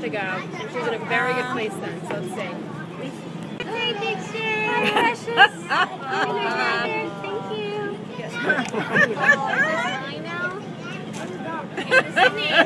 month ago, and she was in a very good place then. So it's safe. see. Hey, picture. Hi, precious. Thank you. Yes. Oh, is this.